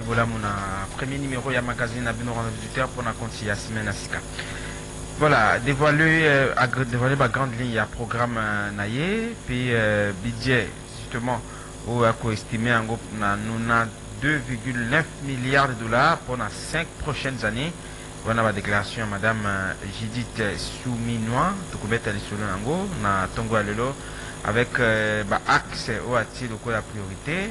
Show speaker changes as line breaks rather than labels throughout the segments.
Bolamu na premier numero ya magazine na bino Rendez-vous du Terre pona compte ya semaine ya sika. Voilà, devoile a devoile ba grandes lignes ya programme na ye pe budget justement oyo ako estimer yango na 92,9 milliards de dollars pona cinq prochaines annees. Wana ba declarations ya madame Judith Suminwa, toko beta lisolo na yango na tongo ya lelo avec ba axes oyo atie lokola priorite.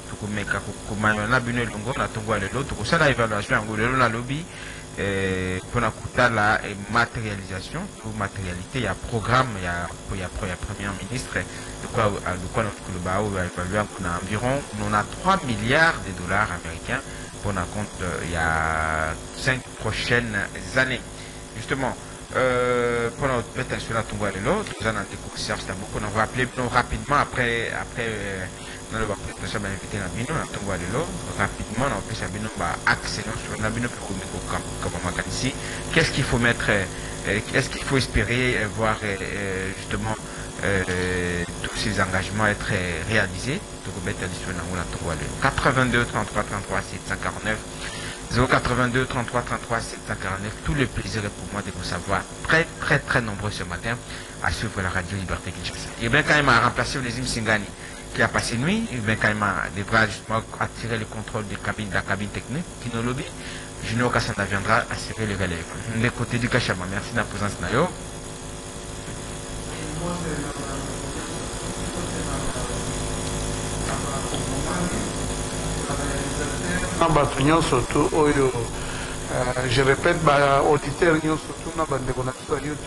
Tokomeka komayano na bino elongo na ntongo ya lelo. Tokosala evaluation yango lelo na lobi eh, mpo na kotala eh, materialisation to materialite ya programme ya, ya, ya premier ministre lokola lokola na koloba oyo aevalue yango na environ 93 milliards de dollars américains mpo na compte ya 5 prochaines années justement euh, mpo na kobeta lisolo na ntongo ya lelo toza na ndeko serge taboko na rappeler bino rapidement après après euh, Naloba kotosa ba invites na bino na tongo ya lelo rapidement na kopesa bino ba axes nionso na bino pe komi kokaba makanisi qu'est-ce qu'il faut mettre euh, est-ce qu'il faut espérer euh, voir euh, euh, justement euh, tous ces engagements être euh, réalisés tokobeta liso na yango na tongo ya lelo 82 33 33 749 082 33 33 749 tout le plaisir est pour moi de vous savoir très très très nombreux ce matin A suivre la radio liberte Kinshasa. Urbain Kaima a remplacé Onésime Singani qui a passé nuit. Urbain Kaima devra justement attirer le contrôle de cabine, de la cabine technique, Kinolobi. Junior Kassanda viendra assurer le relève. Ndeko Teddy Kashama, merci na présence na yo.
na bato nyonso tu oyo euh, je répète ba auditeur nyonso tu na bandeko na biso ya youtube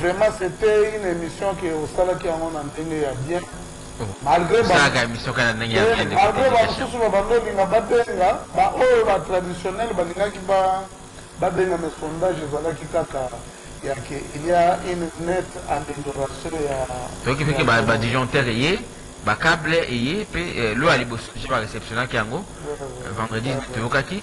Vraiment c'etait une emission que osalaki yango na ndenge ya bien malgre ba
osalaka emission kaka na ndenge ya bien ndeko
malgre
ba
Delicatio. mosusu babandi olinga babenga ba oyo ba traditionnel balingaki ba babenga mais sondage ezalaki kaka ya ke il y a une nette amelioration ya
Toyoki mpe
ya
ke
ba, ba vraiment. disjoncteur eye, ba cable eye mpe
eh, loi ya
liboso dejà ba receptionnaki yango. Eh, Vendredi toyokaki.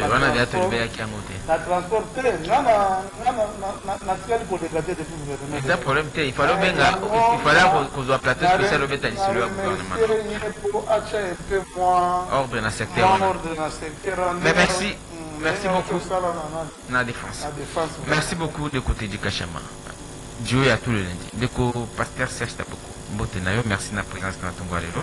Eh,
wana
deja
tolobelaki yango te
na transport te nga natikali koleka te depuis gouvernement
eza problème te ifale obenga ifale kozwa plateau spécial obeta lisolo ya gouvernement ordre na secteur wana mais merci
mm,
merci beaucoup
na
défense merci beaucoup de côté du kachama dio ya tout le lundi ndeko pasteur serge taboko mbote na yo merci na présence na tongo
ya
lelo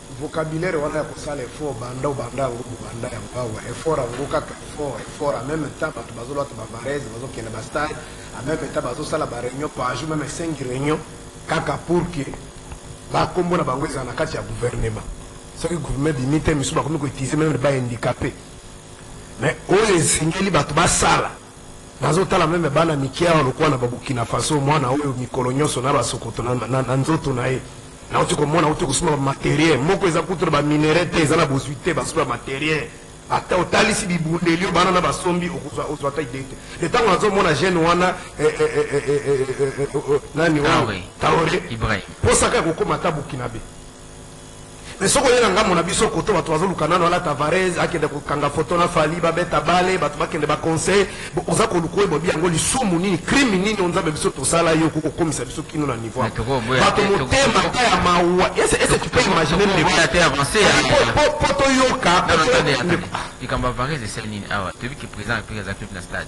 Vocabulaire wana ya kosala effort banda obanda yango bobanda yango awa effort yango kaka effort effort en meme temps bato bazolata ba varese bazokende ba stade en meme temps bazosala ba reunion par jour meme 5 reunion kaka pour que bakombo na bango ezala na kati ya gouvernement soki gouvernement bimi te misusu bakomi koutilize meme ba indicape mais oyo esengeli bato basala Nazo tala meme bana mike awa lokola na ba Burkina Faso mwana oyo mikolo nionso na ba sokoto na, na, na nzoto na ye nauti komona auti kosomba ba materiel moko eza kutu na ba minere te eza na bozwi te basomba ba materiel ata otalisi bibundeli oyo bana na basombi okozwa ozwa ata idee te de ntango nazomona jeune wana nani
wana
taore mposaka ya kokoma ata bukinabe Mais soki oye na ngambo na biso koto batu bazo luka nanu alata varez akende ko kanga photo na Fally ba beta balle batu ba kende ba concert bo oza ko luka oyebabi yango lisumu nini crime nini oyo nzambe biso tosala yo okoki kokomisa biso kino na niveau
batu
motema ka ya mawa ese ese tu peux imaginer
le
po po toyoka likambo ya varez esali nini awa toyebi ke president ya pire aza club na stade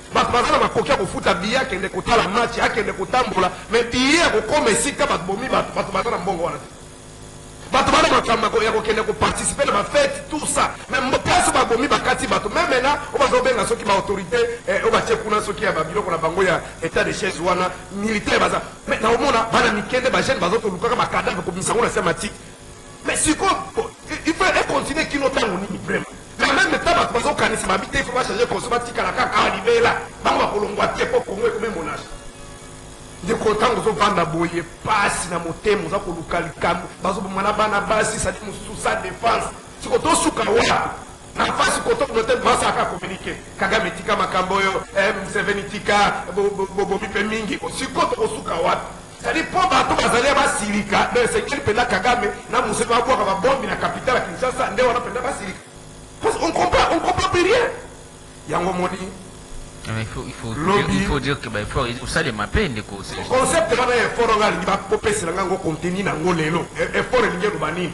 Bato baza na makoki ya kofuta billet akende kotala match, akende kotambola mais billet ya kokoma esika bato bomi bato, bato baza na mbongo wana te. Bato bana makambo ya kokende ko participer na ba fete tout ça mais place babomi bakati bato meme na oyo bazobenga soki ba autorité eh, oyo batie kuna soki ya babiloko na bango ya état de chaise wana militaire baza mais na omona bana mike nde bajeune bazotolukaka bakadavre kobimisa yango na se matiki mais sikoyo il faut econtinue kino ntango nini vraiment En meme temps batu bazo kanisa mabi te il faut ba changer conso ba tikala kaka awa libela bango bako longwa te po Congo ekomi monage ndeko ntango ozovanda boye pasi na motema oza koluka likambo bazoboma na bana basi sadi mosusu sa defense siko tosuka wana na mpasi kotokno te basaka kominike kagame tika makambo oyo eh, museveni tika bobomi mpe mingi siko tokosuka wapi Ezali mpo bato bazali ya basilika na esekeli mpenza Kagame na Museveni babwaka ba bombi na capitale ya Kinshasa nde wana mpenza basilika parce on comprend on comprend plus rien yango moni
Mais il faut, il faut,
Lobby.
il faut dire que bah, il faut, il- osalema mpe ndeko
concept wana ya effort nga alingi bapesela nga ngo contenu na ngo lelo E- effort elingi eloba nini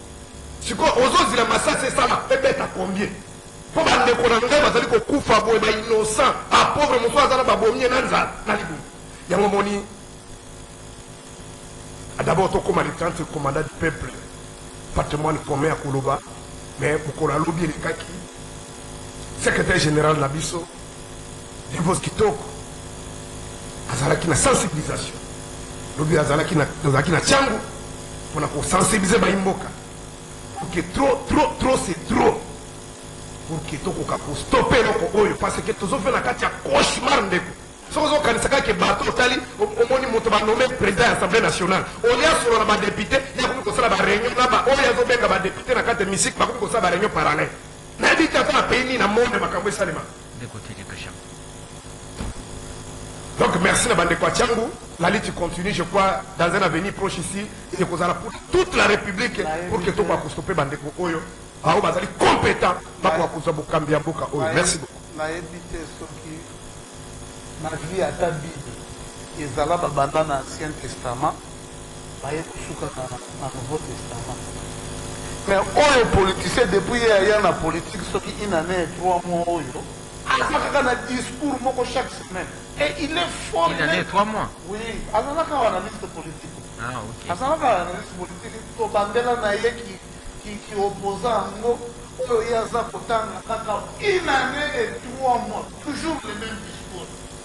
Sikoyo ozo zela masasi esala ebeta combien? Po ba ndeko na ngai bazali ko kufa boye ba innocent ba pauvre mosusu aza na ba bomi ye na nzala na libumu yango omoni a d'abord to koma le 30 commandant du peuple patrimoine commun ya koloba mais mokolo alobi elekaki secretaire general na biso Devos kitoko azalaki na sensibilisation lobi azalaki na tozalaki na changu pona ko sensibiliser bayi mboka pour que trop trop trop c'est trop pour que tokoka ko stopper eloko oyo parce que tozo fe na kati ya cauchemar ndeko soki ozokanisa kaka bato otali omoni moto banome président ya assemblée nationale olie asolo na badepute ye akoki kosala bareunion na baoyo azobenga badepute na kati ya misike bakoki kosala bareunion parallèle nayebi te ata na pays nini na monde makambo esalema Ndeko Teddy Peshamu. Donc merci na bandeko ya Changu, la lutte continue, je crois dans un avenir proche ici, ekozala pour toute la République pour que tokoka kostope bandeko oyo baoyo bazali compétent bakoka kozwa bokambi ya mboka oyo. Merci beaucoup.
nayebi te soki na vie ata bible ezala babanda na ancien testament baye kosukaka na nouveau testament mais oyo politicien depuis ye aya na politique soki une annee et trois mois oyo aza kaka na discours moko chaque semaine et il est forme
une annee et trois mois
oui azalaka awa na liste politique
ah, okay.
azalaka awa na liste politique tobandela na ye ki ki ki opposant yango oyo ye aza kotanga kaka une annee et trois mois toujours le même discours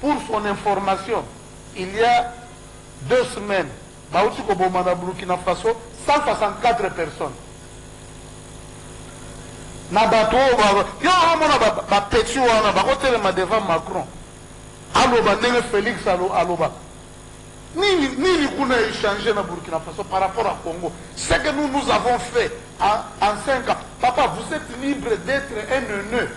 Pour son information il ya deux semaines bawuti koboma na Burkina Faso 164 personnes na batu oyo ba yo omona ba ba petit wana bako telema devant Macron aloba ndenge Felix alo aloba nini nini kuna e changer na Burkina Faso par rapport à Congo ce que nous nous avons fait en en cinq ans papa vous etes libre d'etre un neuneu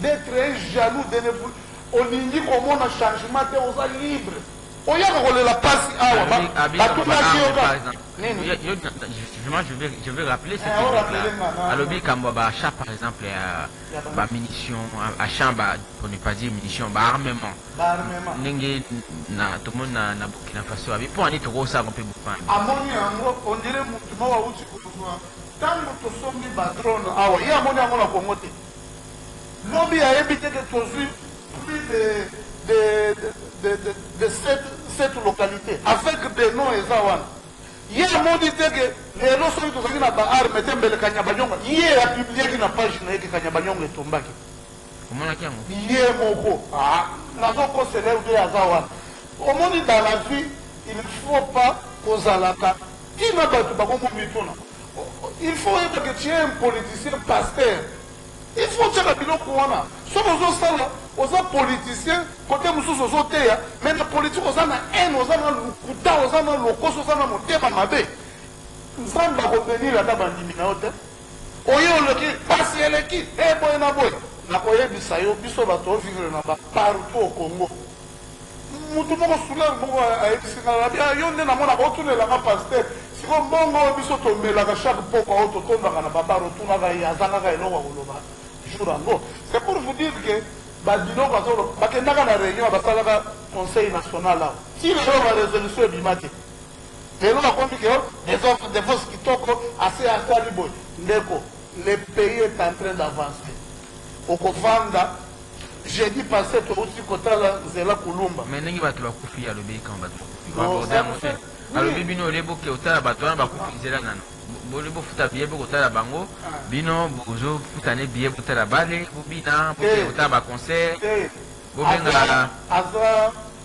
d'etre un jaloux de ne vouloir olingi komona changement te oza libre oyaka kolela pasi awa batunaki yo kaka nini yo, yo,
justement je vais, je vais rappeler cette eh, époque là alobi kambo ba achat par exemple ya ba munitions achat ba pour ne pas dire munitions ba armement ndenge na tomoni na na Burkina Faso abi po ani tokosaka mpe bopana
amoni yango on dirait mutu moko auti kozwa ntango tosombi badrone awa ye amoni yango na kongo te Lobi ayebi te que tozui plus de de de de de sept sept localites avec des noms eza wana ye amoni te que lelo soki tozalaki na ba armes te mbele kanyabanyonga ye a publiaki na page na ye que kanyabanyonga etombaki
omonaki yango
ye moko ah nazo kosela yo te aza wana omoni dans la vie il faut pas kozalaka tina bato bakomomituna Il faut oyeba que tu es un politicien pasteur il faut otiaka biloko wana soki ozo sala oza politicien cote mususu ozo teya mais na politique oza na haine oza na lokuta oza na lokoso oza na motema mabe nzambe ako benir ata bandimi na yo te oye oloki pasi eleki he boye na boye nako yebisa yo biso batu to vivre na ba partout au congo Mutu moko souleur moko ayebisi nga alobi ah yo nde namonaka otunela nga pasteur sikoyo mbongo oyo biso tomelaka chaque pokua oyo totondaka na ba bar otunaka ye azangaka eloko ya koloba jour yango c'est pour vous dire que ba biloko azoloba bakendaka na reunion basalaka conseil national awa ti lelo ba resolution ebima te lelo bakomi que des offres de vos kitoko asi asali boye ndeko le pays est entrain d'avancer okofanda Jeudi passe towuti kotala nzela kulumba.
Mais ndenge batu bakufi ye alobi kama batu bakufi ba aborder yango te alobi bino olie boke kotala batu wana bakufi zela nanu bolie bofuta billet boko tala bango bino bozo futa ne billet botala balle bobina boke kotala ba concert bobenga
aza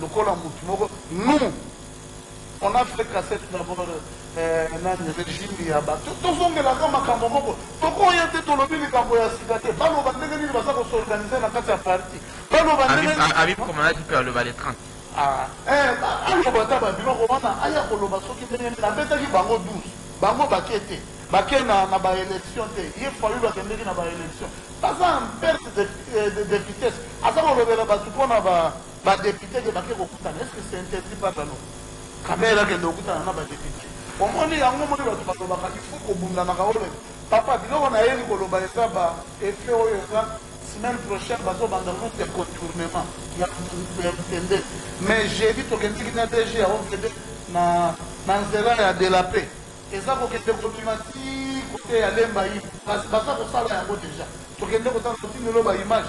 lokola mutu moko nous on a fait cassette d'abord eh, nani regime ya bato tozongelaka makambo moko tokoya te tolobi likambo ya sika te baloba ndenge nini baza kosorganize na kati ya parti baloba
ndengeabikomanaaki mpe aloba le 30 ah, eh,
aloba ata babiloko wana aya koloba soki ndenge nini abetaki bango 12 bango bake te bake na, na baélection te ye fayulu akendeki na baélection baza en perte de, eh, de, de vitesse aza kolobela bato mpo na ba Ba deputes ke bake kokutana est ce que c'est interdit par la loi? Kamerhe akende kokutana na ba deputes omoni yango omoni batu balobaka il faut kobunda na kaole papa biloko nayeli koloba eza ba effet oyo eza semaine prochaine bazobanda route ya contournement ya Mutende mais jeudi tokendiki na DG ya OVD na na nzela ya de la paix eza kokende kobima ti kote ya Lemba Yves baza kosala yango dejà tokende kotala totinelo ba image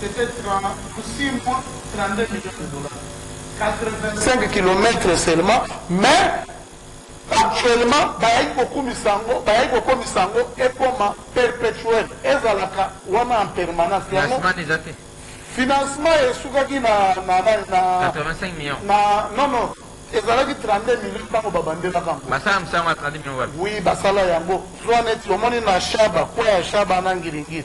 C'etait pour six mois 32 millions de dollars 85 kilomètres seulement mais actuellement bayaki kokumisa yango bayaki kokomisa yango ekoma perpetuel ezalaka wana en permanence yango
financement
esukaki na na na na
85 millions
na non non ezalaki 32 millions ntango babandelaka yango
basala mosala ya 32 millions wapi
oui basala yango soit neti omoni na shaba kwa ya shaba na ngiringiri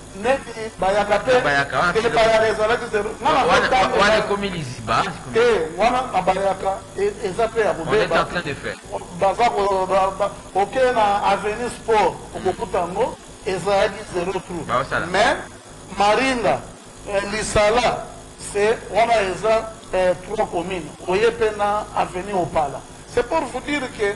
neti
bayaka
te
et bayaka
ezalaki zero nga
nazo tanga
te wana na bayaka eza pe ya kobeba baza oke na avenue sport okokuta yango ezalaki zero trou mais maringa eh, lisala se wana eza eh, trois commune oye pe na avenue opala c'est pour vous dire que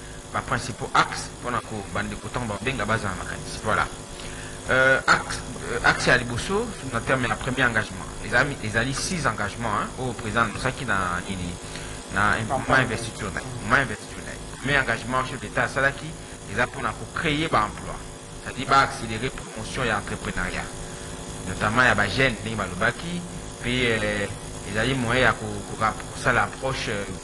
ba principaux
axes pona ko ba
ndeko tango ba benga
baza na makanisi voilà euh, axe, euh, axe ya liboso na terme ya premier engagement ezali ezali six engagement hein, oyo président anosaki na nini na ma investiture na ma investiture na premier engagement chef d'état asalaki eza pona ko créer ba emploi c'est-à-dire ba accélérer promotion ya entrepreneuriat notamment ya ba jeunes ndenge balobaki pe euh, ezali moyen ya kosala approche euh,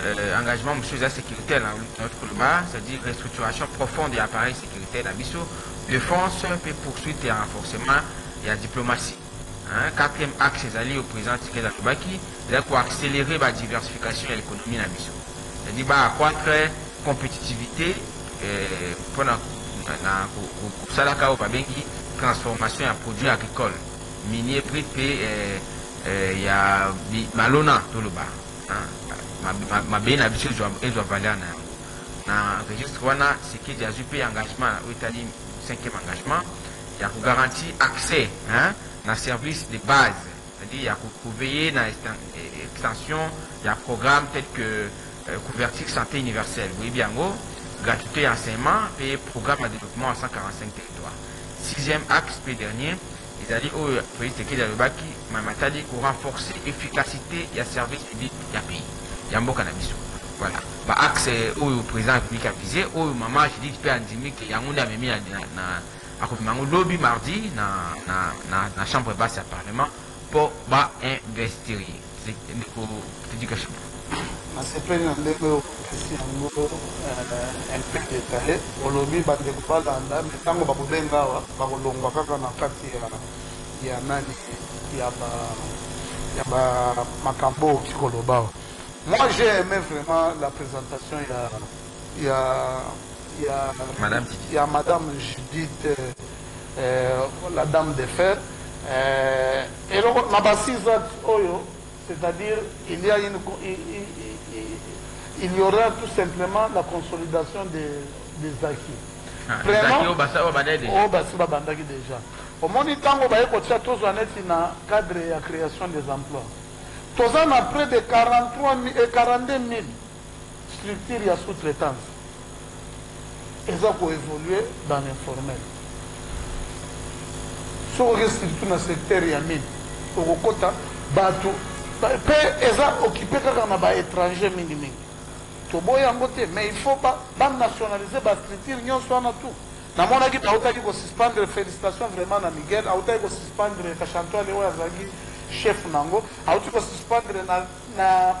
euh, engagement mosusu eza sécurité na notre koloba c'est-à-dire restructuration profonde ya appareil sécurité na biso défense mpe poursuite ya renforcement ya diplomatie hein, quatrième axe ezali au président tikela alobaki eza koaccélérer badiversification ya économie na biso c'est-à-dire baaccroître compétitivité mpo euh, na kosalaka oyo babengi transformation ya produit agricole minier prix mpe euh, euh, ya malona toloba mabele na biso ezwa valeur na yango na registre wana sekedi azwi mpe engagement oyo etali cinquième engagement ya kogaranti accès hein, na service de base c'est-à-dire ya koveille na eh, extension ya programme tel que euh, couverture santé universelle boyebi yango gratuité ya enseignement mpe programme ya développement ya 145 territoire sixième axe mpe dernier Ezali oyo Felix Tsekedi alobaki ma matali ko renforcer efficacite ya service public ya pays ya mboka na biso. Voilà ba axe oyo president ya Republique a vise oyo mama Judith pe andimi ke yango nde amemi na, na, na akobima yango lobi mardi na, na, na, na chambre basse ya parlement po ba investir ye. ndeko education
nasepeli na ndenge oyo opesi yango euh, un peu detaille olobi bandeko balanda me ntango bakobenga awa bakolongwa kaka na kati ya ya nani ya ba ya ba makambo okoki koloba awa moi j'ai aimé vraiment la présentation ya ya ya
madame,
ya madame judith euh, eh la dame de fer eh eloko na ba six axes oyo c'est à dire il ya une il yaura tout simplement la consolidation de des acquis ah, prenons
oyo oh,
basi babandaki déjà omoni ntango baye kotia tozwa neti na cadre ya création des emplois toza na près de 43 42 000 structure ya sous-traitance eza ko evoluer dans l'informel. Soki oke surtout na secteur ya mine, okokota batu pe eza occuper kaka na ba etrangers mingi mingi. Toboyi yango te mais il faut ba nationaliser ba structures nionso wana tout. Namonaki bawutaki ko suspendre, felicitations vraiment na Miguel, awutaki ko suspendre Kashantuale oyo azalaki chef na yango, awuti ko suspendre na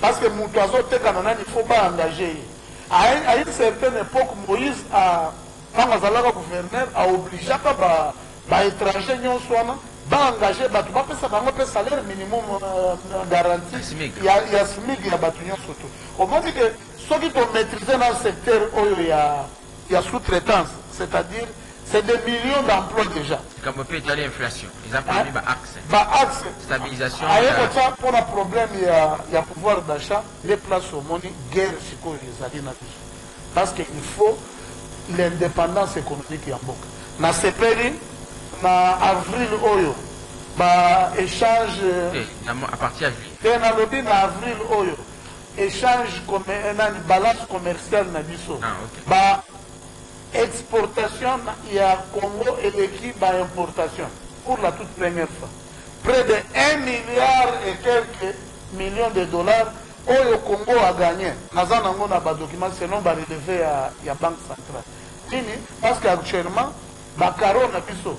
Parce que
mutu azo teka na
nani faut ba engage ye a un a une certaine epoque Moïse a tango azalaka gouverneur a obligeaka ba ba etrangers nionso wana ba engage batu ba pesa bango pe salaire minimum garanti
ya
ya smig ya batu nionso tout omoni que soki to maitriser na secteur oyo ya ya sous traitance c'est à dire c'est des millions d'emplois dejà.
Likambo pe etali inflation eza parmi ba
axes.
Ba
axes stabilisation
ya.
Aye kotia pona problème ya ya pouvoir d'achat nde place omoni guerre sikoyo ezali na biso parce que il faut l'independance economique ya mboka. Na sepeli na avril oyo ba echange.
Te, na à partir ya juillet.
Te, na lobi na avril oyo. echange comme nani balance commercial na biso ba exportation ya congo eleki ba importation pour la toute première fois près de un milliard et quelque million de dollars oyo congo a gagne naza nango na ba document selon ba releve ya ya banque centrale nini parce que actuellement ba caro na biso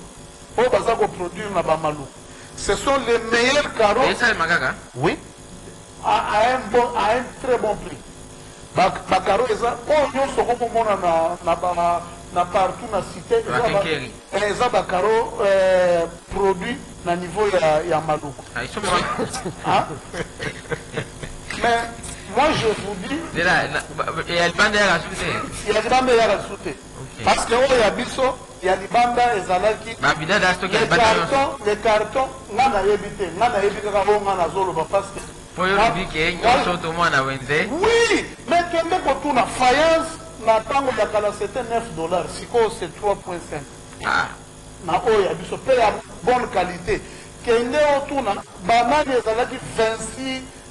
oyo baza ko produire na ba maluku ce sont les meilleurs
caro
oui a a un bon a un très bon prix ba ba carreaux eza oyo nionso oko mona na na ba na partout na cite eza ba
Rakenkeri.
eh, eza ba carreaux euh, produit na niveau ya ya maluku
Ah, ils sont pas-
Hein? Mais moi je vous dis,
De là, na- ba- ba- et elle bande à la
soute. il y a des gens qui sont
Ok.
Parce que oh, il y a Bissot, Ya libanda ezalaki
Ba bidadas to kende
le
banda nyonso.
carton le carton nga nayebi te nga nayebi kaka oyo nga nazoloba parce que
Po yo olobi ke
Nga-
nyonso to mwana wenze.
Oui, mais kende kotuna faïence na tango ya kala c'était 9 dollars, sikoyo c'est 3.5
Ah,
na oyo ya biso mpe ya bonne qualité. Kende otuna banani ezalaki 26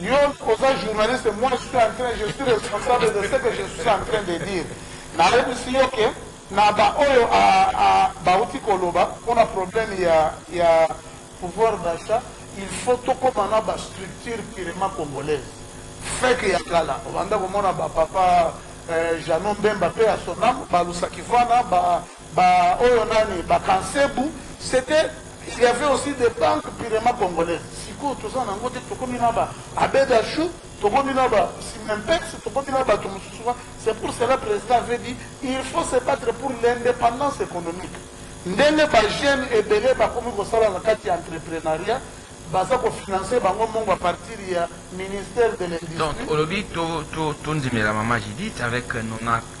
Yo oza journaliste moi je suis entrain je suis responsable de ce que je suis entrain de dire nayebisi yo que na ba oyo bawuti koloba pona problème ya ya pouvoir d'achat il faut tokoma na ba structure purement congolaise fake ya kala obanda komona ba papa Jeannot Mbemba paix à son ame ba Lusakivuana ba Ba oyo nani ba kansebu c'etait il y avait aussi des banques purement congolaises sikoyo toza na yango te tokomi na ba abedachou tokomi na ba simempex tokomi na batu mususu wa c'est pour cela president avait dit il faut se battre pour l'independance economique ndenge ba jeunes ebele bakomi kosala na kati ya entreprenariat baza ko financer bango mongo à partir ya ministère de l'industrie donc
olobi to to tondimela maman Judith avec 90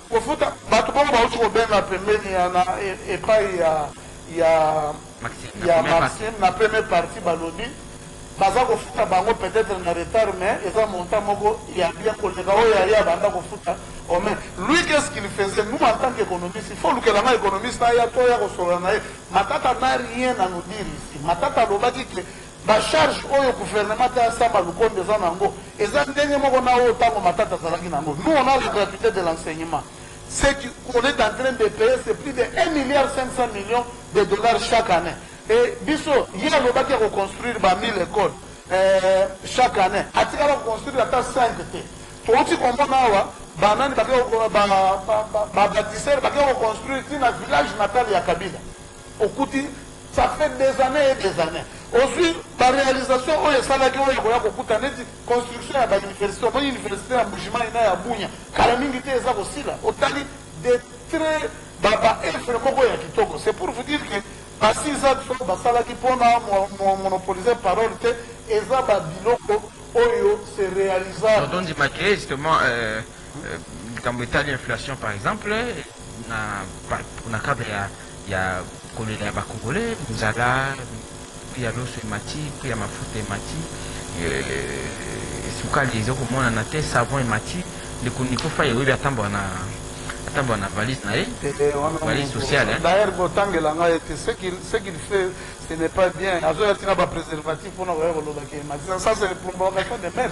Kofuta batu bongo bawuti kobenga pembeni ya na epayi ya ya ya Maxime na première partie balobi baza kofuta bango peut etre na retard mais eza montant moko ya bien koleka oyo ya ye abanda kofuta oh mais lui qu'est ce qu'il faisait nous en tant qu'economiste il faut olukela nga economiste aya to oya kosolola na ye Matata n'a rien à nous dire ici Matata alobaki que Ba charges oyo gouvernement ta Nsamba Lukonde eza na yango eza ndenge moko na oyo tango Matata azalaki na yango. Nous on a la gratuite de l'enseignement ce qu'on est en train de payer c'est plus de un milliard 500 millions de dollars chaque annee et biso ye alobaki ako construire ba 1000 ecoles eeh chaque annee atikala ko construire ata cinq te towuti komona awa ba nani ba ba ba ba batiser bake ko construire ti na village natal ya Kabila Okuti ça fait des annees et des annees ozui ba realisations oyo esalaki oyo koya kokuta neti construction ya ba universites omoni universite ya Mbujimayi na ya Bunia kala mingi te eza kosila otali de très ba ba oeuvres moko ya kitoko c'est pour vous dire que ba six axes oyo basalaki mpo na mo monopoliser parole te eza ba biloko oyo c'est realisable.
Nordon Ndima que justement euh, likambo etali inflation par exemple na na cadre ya ya kolela ya ba congolais nzala prix ya loso emati prix ya mafuta emati euh, sukali ezo komonana te savon emati ndeko niko fai oyebi atambola na atambola na valise na ye valise sociale hein.
d'ailleurs botangela ngai ete ce qu'il ce qu'il fait ce n'est pas bien azoya tina ba préservatif mpona koya koloba ke matisa ça c'est
une provocation de
merde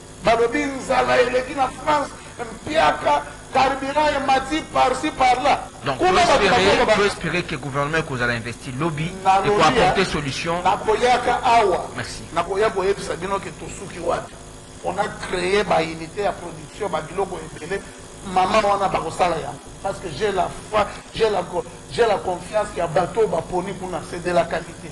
Balobi nzala eleki na France mpiaka carburant emati par ci
par là kuna batu bazokoba. To esperer que gouvernement ekozala investi lobi et ko apporter solution.
Nakoyaka awa.
Merci.
Nakoya koyebisa bino que tosuki wapi. On a cree ba unite ya production ba biloko ebele mama wana bakosala yango parce que j'ai la foi j'ai la, j'ai la confiance ya bato oyo baponi kuna c'est de la qualité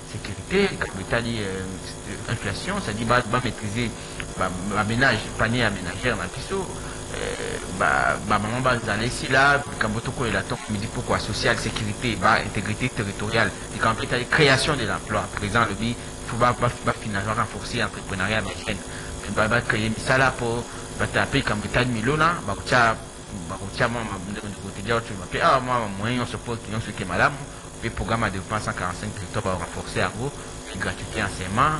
securite likambo etali inflation cetadi ba maîtrise ba ménage panier ya ménagère na biso bamama bazala esila likambo tokolela to midi mpokwa social sécurité ba intégrité territoriale likambo mpe etali création de l'emploi président alobi fo bafinanza renforcer entreprenariat na jeune bacreye misala mpo batala mpe likambo etali milona bakotya bakotya mwa ndeko ndeko te dia otyoloba mpe awa mwa moyen nyonso mpo nyonso eke malamu Pe programme ya developpement 145 territoires ba renforcer yango, puis gratuite ya enseignement,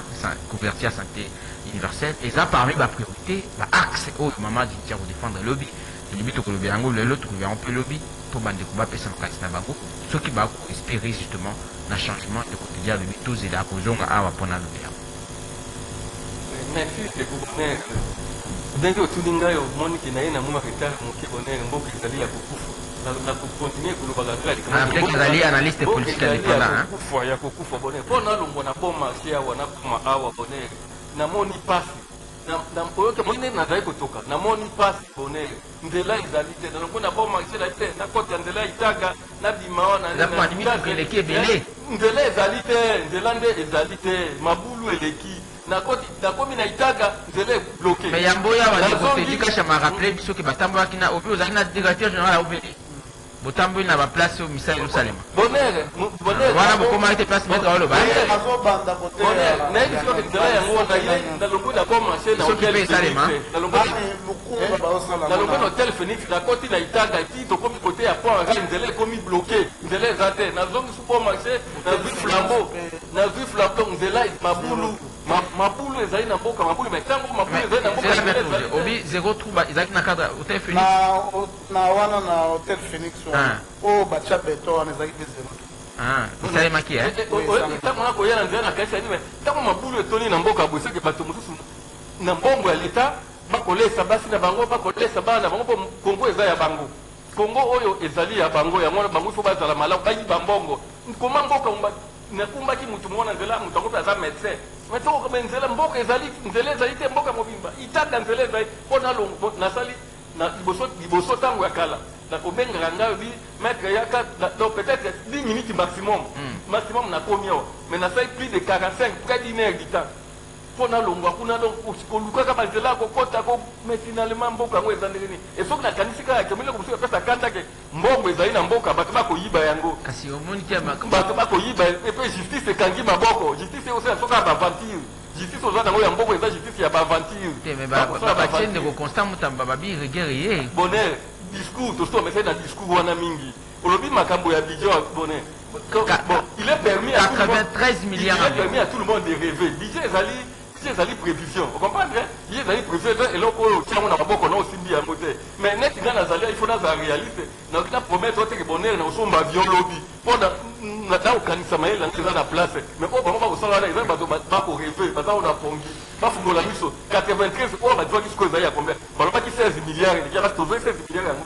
couverture ya sante universelle eza parmi ba priorites, ba axes oyo mama Djinty ako defendre lobi, elobi tokolobela yango lelo, tokolobela yango pe lobi po ba ndeko ba pesa makanisi na bango soki ba ko esperer justement na changement, ndeko Teddy alobi tozela akozonga awa pona aloba yango.
Merci c'est pour bonheur. Ndenge otuni ngai omoni ke naye na mwa retard moke bonheur mboka ezali ya kokufa. Na kokontinue kolobaka kaka likambo.
Ah, peut-être ezali analyste politique ya lipanda.
Ya kokufa, ya kokufa bonheur. Mpo nalongwa na bon marché awa nakoma awa bonheur. Namoni pasi. Oyoki ndenge nazali kotoka. Namoni pasi bonheur. Nzela ezali te donc pona bo marcher te na cote ya nzela itaga na bima wana
na kuma ni mituka eleki ebele
nzela ezali te nzela nde ezali te mabulu eleki na koti na komi na itaga nzela est
bloqué mais yambo ya
wani
ko petit kasha m'a rappeler biso ke batambolaki na obi ozali na directeur général ya obele Botamboli na ba place oyo misa ezosalema wana bokomaki te place
maitre aloba soki
mpe esalema
mabulu ezali na mboka mabulu mais ntango mabulu ezali na mboka
obi zero trouba ezalaki na cadre hotel phoenix
Na wana na hotel Phoenix wana oyo batia beton wana ezalaki mpe zelo te.
Ah, esalemaki
eh? eh, eh oyebi ntango na koya na nzela na kanisa nini ntango mabulu etondi na mboka boye soki bato mosusu na mbongo ya leta bakolesa basi na bango bakolesa bana na bango mpo kongo eza ya bango kongo oyo ezali ya bango yango wana bango ifo bazala malamu bayiba mbongo nkoma mboka nakumbaki motu moko na nzela moto yango mpe aza médecin metokokoma nzela mboka ezali nzela ezali te mboka mobimba itanda nzela ezali mpo nalongo nasali Na liboso liboso tango ya kala na ko bengaka nga alobi maitre yaka donc peut etre 10 minutes maximum maximum na komi awa mais na sali plus de 45 près d'une heure du temps po na longwa kuna donc ko lukaka ba nzela ko kota ko mais finalement mboka yango eza ndenge nini et soki na kanisi kaka ke moni eloko mosusu epesa kanda ke Mbongo ezali na mboka bato
bako yiba yango
bato bako yiba epuis justice ekangi maboko justice eko sala biso kaka ba aventure justice oza nango ya mbongo eza justice ya
ba aventure bako sala ba aventure
bonheur discours tosi tomesani na discours wana mingi olobi makambo ya budget bonheur bon il est permis à tout le monde de reve budget ezali Tii ezali prevision o comprendre ye ezali prevision eza eloko oyo otie yango na maboko nao osimbi yango te mais neti nga nazali il faut nazala realiste naoki na promettre oyo teke bonheur naosomba avion lobi mpo na naokanisa mayele na nga eza na place mais oyo bango bakosala wana eza bato bako reve baza oyo na pongi bafungola miso 93 oyo bajuaki sikoyo ezali ya combien balobaki 16 milliards elekaki tozo 16 milliards yango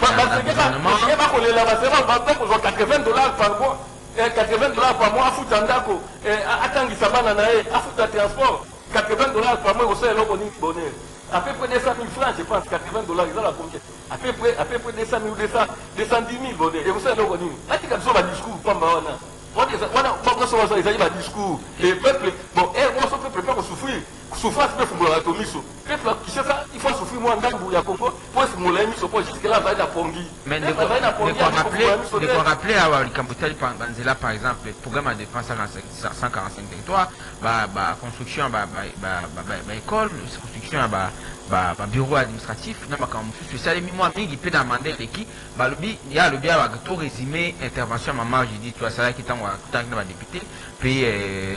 Ba ba seke
ba
seke ba
kolela ba sema ba pe kozwa 80 dollars par mois eh, 80 dollars par mois afuta ndako eh, atangisa bana na ye afuta transport 80 dollars par mois ekosala eloko nini bonheur à peu près 200 000 francs je pense 80 dollars ezala combien à peu près à peu près 200 000 200 210 000 bonheur ekosala eloko nini atika biso ba discours pamba wana wana wana bango nyonso baza ezali ba discours et peuple bon eh, oso peuple pe kosouffrir Souffrance pe efungola bato miso. Peuple ya Kinshasa il faut a souffrir mua ndambu ya Congo po efungola ye miso po jusque là azali na pongi.
Mais
ndeko ndeko a rappeler
ndeko a rappeler awa likambo etali ba nzela par exemple programme ya defense ya 145 territoire ba ba construction ya ba ba ba ecole construction ya ba ba ba bureau administratif na makambo mosusu esalemi mua mingi pe na mandat eleki balobi ye alobi awa to resume intervention ya mama Judith oyo asalaki ntango akutaki na ba
depute pe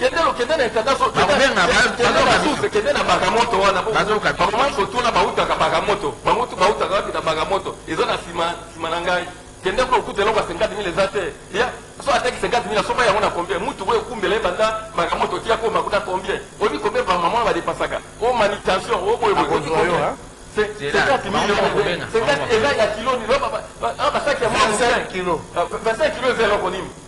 Kende lo kende na etanda so kende na
bazuze kende na bagamoto wana bamama kotuna bautaka bagamoto bango
tu
bautaka
wapi na bagamoto eza na nsima nsima na ngai kende kuna okuta eloko ya 50 mille eza
te ya so ateki 50
mille asoba yango na combien mutu boye okumbela ye banda bagamoto otia koma kuna combien oyebi combien bamama badepasaka o manutention o boye boye
oyebi combien
50
millions
eza ya kilo nini basaki ya
25
kilo eza eloko nini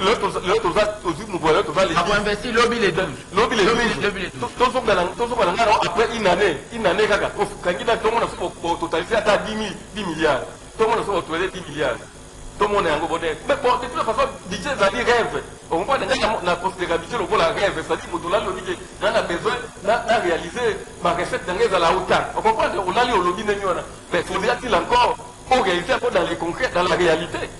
lelo toza tozwi moto lelo toza
akoinvesti lobi le 12
lobi le 12
tozonga
na tozonga na ngana après une année une année kaka okangi na tongo na so totaliser ata 10 000 10 milliards tongo na so otoele 10 milliards tomona yango bote mais bon de toute façon budget ezali rêve okomprendre ngai na considéraka budget lokola rêve c'est-à-dire moto olali olobi ke ngai na besoin na réaliser ba recette na ngai ezala autant okomprendre olali olobi ndenge wana mais faudrait-il encore orealiser yango dans le concret dans la réalité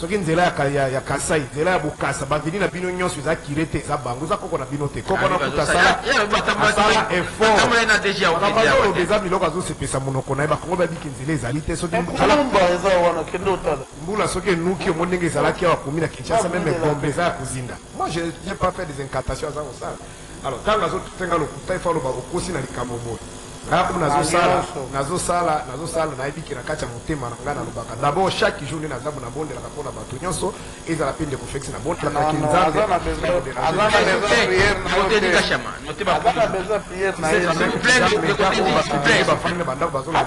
Soki nzela ya ka ya ya kasai nzela ya bokasa ba vini na bino nionso eza cure te eza bango eza koko na bino te koko na kuta sala asala effort makambo eza biloko azo sepesa monoko na ye bakongo ba biki nzela ezali te soki mbula soki enuki omoni ndenge ezalaki awa komi na Kinshasa meme bombe eza ya kozinda moi je n'ai pas fait des incantations aza kosala alors tango azo traite nga lokuta il faut aloba okosi na likambo boye nga oyo nazo
sala
nazo sala nazo sala nayebi ke na kati ya motema na nga nalobaka d'abord chaque jour nde naza bo nabondelaka mpo na bato nyonso ezala mpe ndeko felix nabondelaka ki nzambe bafandi na bandako
bazolaa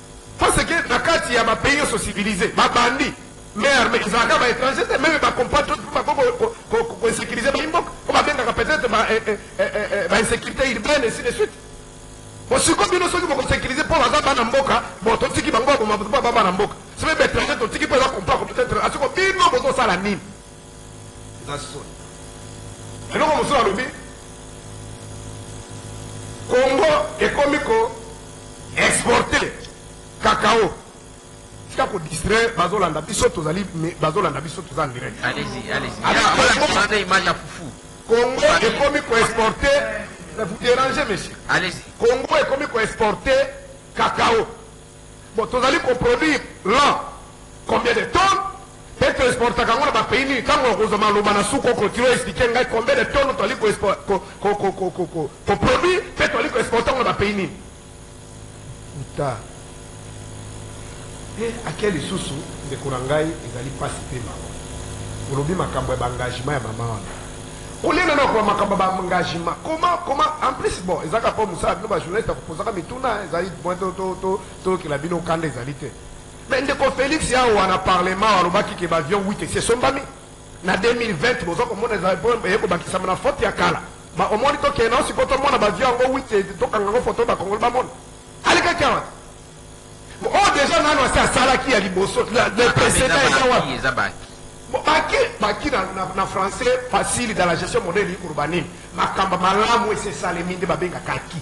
Faut ce que na kati ya
ba pays nionso civilise ba bandi mais armee ezalaka ba etranger te meme ba compatriotes mpo bakoki ko, ko, ko, ko insécuriser ba imboka oyo babengaka peut-être ba, eh, eh, eh, eh, eh, ba insécurité urbaine ainsi de suite bosiko bino soki bokosécurise mpo baza bana mboka bo totiki bango baboma bato mpo baza bana mboka soki ba étranger totiki mpo eza kompako peut-être asiko bino bozosala nini eza soni eloko mosusu alobi congo ekomi ko exporte kakao tika kodistraire bazolanda biso tozali bazolanda biso toza
ndirect
congo ekomi koexporte vous dérangez monsieur congo ekomi koexporte kakao Bon tozali ko produire l'an combien de tonnes pe to exportaka yango na ba pays nini tango okozua maloba na suka oko tiro expliquer ngai combien de tonnes toali ko ko produire pe toali ko exporter yango na ba pays nini uta he ake lisusu ndeko na ngai ezali pasi pe mawa olobi makambo ya ba engagement ya mama wana Olie nanu akoma makambo ya ba engagement koma koma en plus bon eza kaka po musala bino ba journaliste ya kopozaka mituna ezali moyen to to to toyokela bino kanda ezali te mais ndeko Felix awa na parlement alobaki ke ba avion 8 esi esombami na 2020 boza komona eza po eye kobakisama na faute ya kala ba omoni tokende nao siko tomona ba avion yango 8 tokanga yango foto ba kongoli bamona alekaki awa te Oyo dejà nanu asi asalaki ya liboso le precedent eza wapi?
Eza baki.
Baki baki na, na, na français facile dans la gestion moderne likoloba nini? Makambo malamu esi esalemi nde babengaka ki.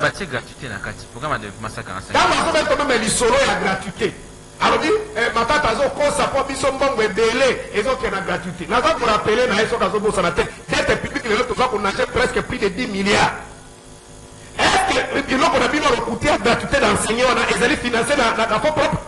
Batie gratuité na kati. Programme ya développement 145.
Ntango azobeta omeme lisolo ya gratuité alobi eh, matata azokosa mpo biso mbongo ebele ezokende na gratuité naza korapele na ye soki azobosana te dete publique lelo toza konage presque plus de 10 milliards Est-ce que biloko na bino lokuta ya gratuite d'enseigne wana ezali financer na, na, na fond propre?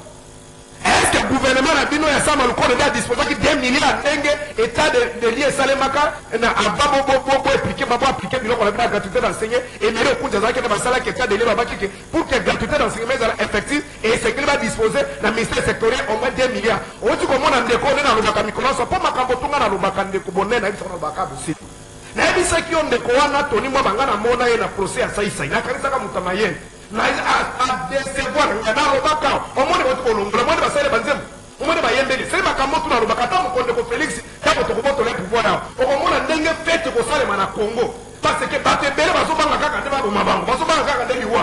Est-ce que gouvernement na bino ya Sama Lukonde nde adisposaki 2 milliards ndenge état de, de lieu esalemaka na avant bo bo bo bo appliquer ba bo appliquer biloko na bino ya gratuité d'enseigner et mairie okunja azalaki na basala que état de lieu babaki que pour que gratuité d'enseignement ezala effective et esengeli ba disposer na ministère sectoriel au moins 2 milliards oti komona ndeko nde nalobaka mikolo nyonso mpo makambo tunga nalobaka ndeko bonene na biso nalobaka bosiku Nayebisaki yo ndeko wana Tony Mwaba nga na mona ye na procès ya Sai Sai nakanisaka moto ya mayele mais a decevoir nga nalobaka omoni batu kolongola omoni basali ba nzembo omoni bayembeli se makambo tu nalobaka ata moko ndeko Felix tango tokobotola ye pouvoir awa okomona ndenge fete ekosalema na Congo parce que batu ebele bazobanga kaka nde baboma bango bazobanga kaka nde liwa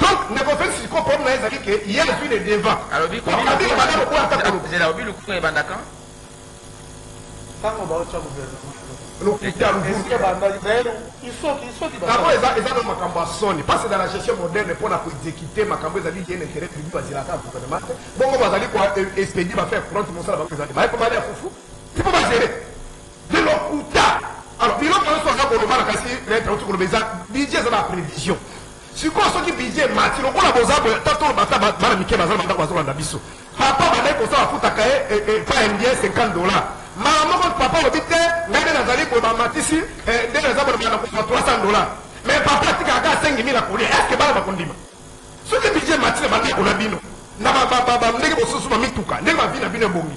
Donc ndeko Felix sikoyo problème na ye ezali ke ye azwi le devant.
Alobi
Kabila banda koboya ata koloba.
Zela obi lokuta ebanda
quand? Tango baotya gouvernement.
Lokuta
luvunu.
Yango eza eza na makambo ya soni. Parce dans la gestion moderne mpo na koexekite makambo ezali liye na intérêt public bazelaka gouvernement te. Bongo bazali ko expedie ba faire front mosala bango ezali. Baye kobanda ya fufu. Ti mpo bazele. Lokuta alors biloko nionso aza koloba na kasi maitre auti koloba eza budget eza ba prevision sikoyo soki budget emati lokola boza boye ata toloba ata bana mike baza na bandako bazolanda biso papa bandaki kosala afutaka ye eh, eh, pa indien 50 dollar mama moko papa olobi te ngai nde nazali boye bamatisi eh, nde naza boye bana kofa 300 dollar mais papa atikaka kaka 5000 akolia estce bana bakondima soki budget emati na bandako na bino na ndenge bosusu bamituka ndenge bavi na bino ebongi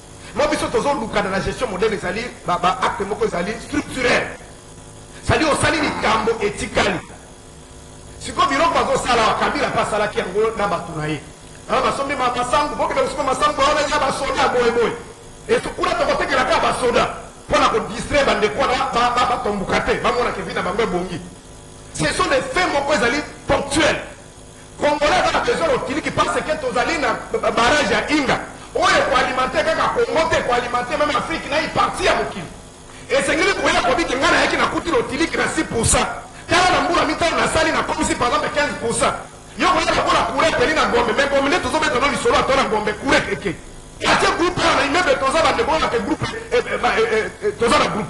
Moi biso tozo luka na la gestion moderne ezali ba ba acte moko ezali structurel sadi osali likambo etikali siko biloko azo sala wa kabila pa salaki yango na batu na ye na basombi ma masangu bokende kosomba masangu ba wana ya ba soda boye boye esu kuna toko tekela ka ba soda pona ko distraire ba ndeko na ba ba ba tombuka te ba mona ke vina bango ebongi ce sont des faits moko ezali ponctuels Congolais aza na besoin no kiliki parce que tozali na barrage ya Inga oyo eko alimenter kaka Congo te, eko alimenter meme Afrique na i partie ya mokili. Esengeli koya kobi ke ngai nayaki nakuti no kiliki na 6 pour cent. Tala na mbula mitano nasali nakomisi par exemple 15 pour cent. Yo okoya lokola courant epeli na Gombe mais Gombe nde tozobeta no lisolo ata na Gombe courant eke. Atie groupe awa na immeuble toza bandeko oyo bake groupe toza na groupe.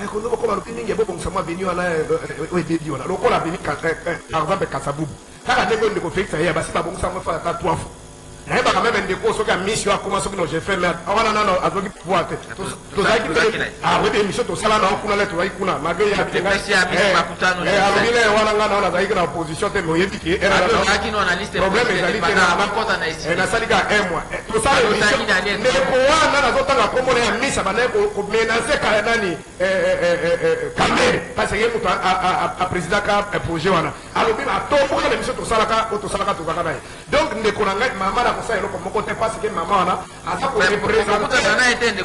Eh kuluba koma lobi mingi ebo bongisa mwa bini wana eh,
eh, eh, oyo ebebi wana lokola bini ka eh, eh, par exemple kasabubu kaka ndenge oyo ndeko Felix aye basi babongisa yango efala ata trois fois nayebaka meme ndeko oyo soki amisi yo akoma soki no je fais merde ah, wana nano azoki pouvoir te tozalaki awebi ah, émission tosala nao kuna le tozalaki kuna malgré ye abenga eh, eh, alobi le wana ngai nao nazalaki na opposition te mais oyebi problème ezali te nasali kaka un mois tosala émission ndeko wana nazotanga nkombo na ya misa bandaki komenase kala nani kamere parce ye moto aprésidaka projet wana alobi atomboka na biso tosalaka oyo tosalaka tozalaka na ye donc ndeko na ngai mama nakosala eloko moko te parce que mama wana aza
korepresente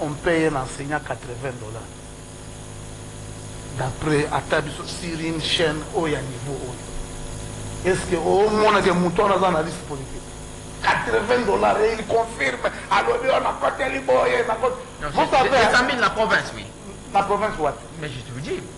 On paie un enseignant 80 dollars d'après ata biso sur une chaine oyo ya niveau oyo est ce que omona ke moto wana aza analyste politique 80 dollars et il confirme alobi oyo nakoteli boye nakoti Vous
savez, Des amis de la province, oui. na province wapi
Mais
je
te le dis.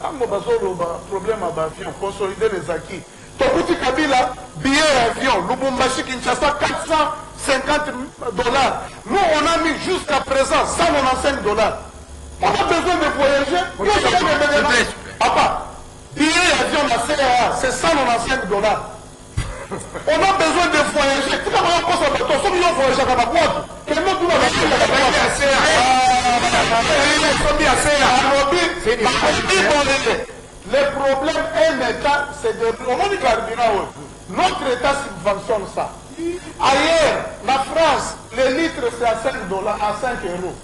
Tango bazo loba problème ya ba avions consolider les acquis tokuti kabila billet ya avion Lubumbashi Kinshasa 450 dollars nous on a mis jusqu'à present 195 dollars on a besoin de voyager
nioso ekokende
papa billet ya avion na CAA c'est 195 dollars On a besoin de voyager. Tika mwana kosa bato soki yo voyageaka na bwatu kende
otuna
Le problème un état c'est de omoni carburant oyo notre état subventionne ça ailleurs na France le litre c'est à 5 dollars à 5 euros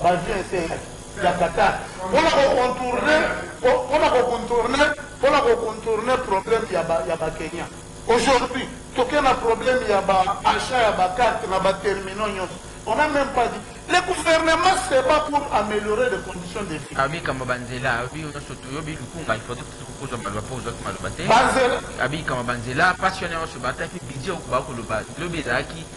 Bazui esika ya tata pona
ko
contourne
pona ko contourne pona ko contourne probleme ya
ba ya ba
Kenya. Aujourd'hui toke na
probleme ya ba achat ya ba carte na ba terminaux nionso on a meme pas dit le gouvernement se bat pour ameliorer les conditions de vie.
Abi kamba ba nzela abi nionso toyo bi lukunga il faut tout kozwa maloba mpo ozwaki maloba te abikama banzela mpasi wana nyonso bataki bidje ba koloba lobi ezalaki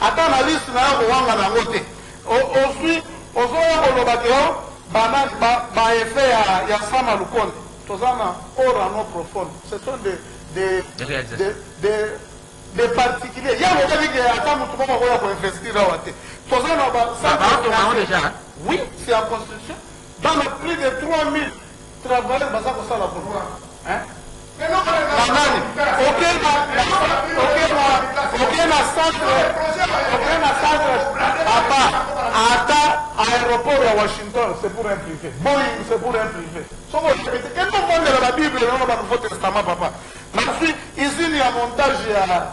Ata na liste nayo kowangana yango te ozui ozoya koloba ke oh
ba nani ba ba effet ya ya sama lukonde toza na ora no profonde ce sont
de de
de de de particulier ya lobeli ke ata mutu moko akoya ko investir awa te toza na ba oui c'est en construction dans le plus de 3000 Travailleurs baza kosala kuna hein? Na nani? Oke na oke na oke na centre oke na centre papa ata aeroport ya Washington c'est pour un privé Boeing c'est pour un privé soki oyebi te kende
ofandela ba bible na yo na
ba
nouveau testament papa nazwi
usine ya
montage ya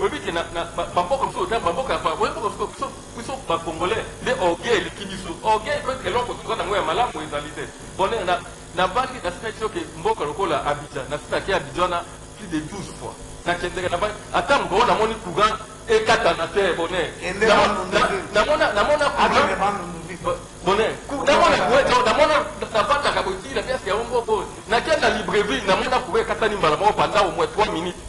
Oyebi te na na ba mboka mosusu
eza ba mboka
ba oyebi mboka mosusu biso biso ba congolais nde orgueil eliki biso orgueil pe eloko toza na ngo ya malamu ezali te bon na na vandi na sina tioke mboka lokola Abidjan na sina ke Abidjan na
plus de 12 fois na kendeke na ba ata mbo na moni courant ekata na
te bonne na na mona na mona courant bonne na mona kueto na mona na vanda ka botila pia sia mboka na kenda libreville na mona courant ekata ni mbala moko pendant au moins 3 minutes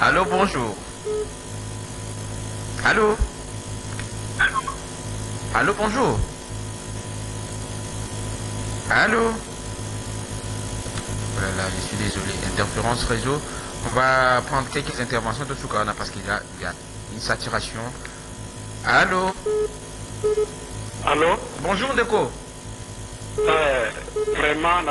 Allô, bonjour. Allô Allô, bonjour. Allô voilà oh je suis désolé. Interférence réseau. On va prendre quelques interventions de cas parce qu'il y a, y a une saturation. Allô
Allô
Bonjour, Deco.
Euh, vraiment, nous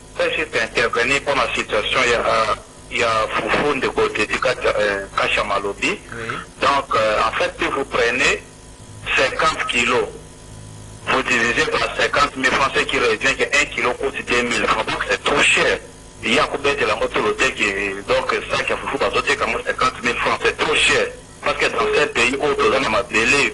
Très juste intervenir pona situation ya ya
fufu ndeko Teddy kashama alobi donc
en fait si vous prenez 50 kilos vous divisez par 50 000 francs ce qui revient que 1 kilo coûte 2000 francs donc c'est trop cher ye akobetela yango tolo te ke donc sac ya fufu bazoteka yango 50 000 francs c'est trop cher parce que dans ce pays
oyo toza na
mabele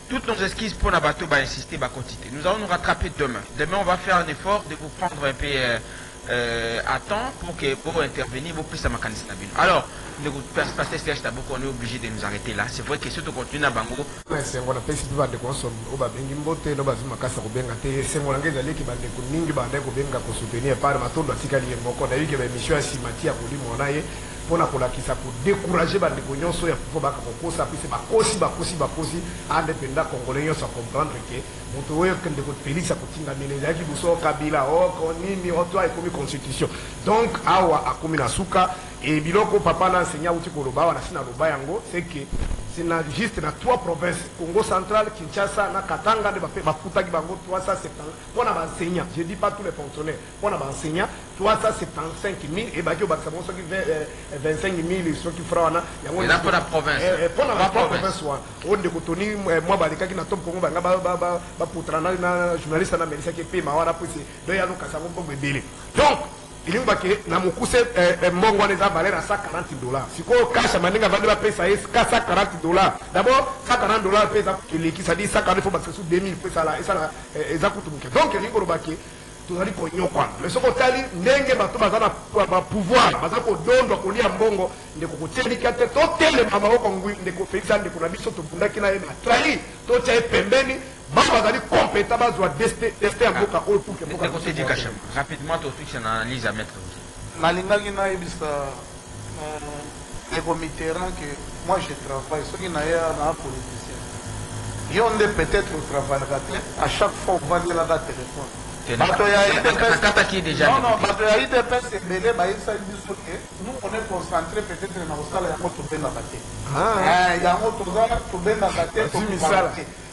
Toutes nos excuses pona bato ba insister ba koti te nous allons nous rattraper demain demain on va faire un effort de vous prendre un peu euh, à temps pour que bo intervenir bo pesa makanisi na bino alors ndeko pasteur Serge Taboko on est obligé de nous arrêter là c'est vrai que surtout continue na bango
na esengo na pesi mpe bandeko nyonso oyo babengi mbote no bazwi makasi ya kobenga te esengo na ngai ezali eke bandeko mingi bandai kobenga kosoutenir par matondo atikali ye moko nayebi ke baemission ya nsima ti ya kolimwa na ye pona kolakisa ko decourager ba ndeko nionso oyo akoki kobaka kokosa puisque bakosi bakosi bakosi and penda congolais nionso a comprendre que mutu oyo ndeko felix akotinda nini ezalaki liboso oh kabila oh ko nini oh toi ekomi constitution donc awa akomi na suka et biloko papa na enseignant awuti koloba awa nasi naloba yango c'est que c'est na juste na trois provinces congo central kinshasa na katanga nde bafutaki bango 370 pona ba enseignant je dis pas tous les fonctionnaires Mpo na ba enseignants 375000 ebaki kobakisa bango soki 25000 soki francs wana yango
Eza mpo na province.
Eh, eh, mpo na
Trois ba
trois
provinces.
provinces wana oyo ndeko Tony eh, mwa balekaki na top congo banga ba- ba- ba- baputana na- na journaliste wana amelisaki epema wana mpo ese do ya lokasa yango mbongo ebele donc elingi bake na mokuse eh, eh, mbongo wana eza valeur ya 140 dollars sikoyo kasha maninga avandi bapesa ye ka 140 dollars d'abord 140 dollars mpe eza eleki sadi 140 fo bakisa su 2000 mpo esala esala eh, eza kutu moke donc elingi koloba ke Tozali konyokwana mais soki otali ndenge bato baza na ba pouvoir baza kodondwa kolia mbongo ndeko kotia elikya te totelema maboko ngwi ndeko Felix aza ndeko na biso tobundaki na ye mais atrahi totia ye pembeni bango bazali competent bazwa deste destin ya mboka oyo pour que mboka na
Ndeko biso Teddy ekende Kashama, rapidement to succès na analyse ya Maitre Ngidi.
Nalingaki nayebisa. Ndeko Mitterrand que moi je travaille soki naye awa naza politicien yo nde peut etre o travaillaka te a chaque fois obandelaka telephone bato ya
udps
non non bato ya udps ebele bayebisaki biso que nous on est concentre peut etre na kosala yango tobengaka te yango toza tobengaka te
tomisala
te